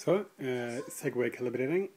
So, uh, eh, Segway-kalibrering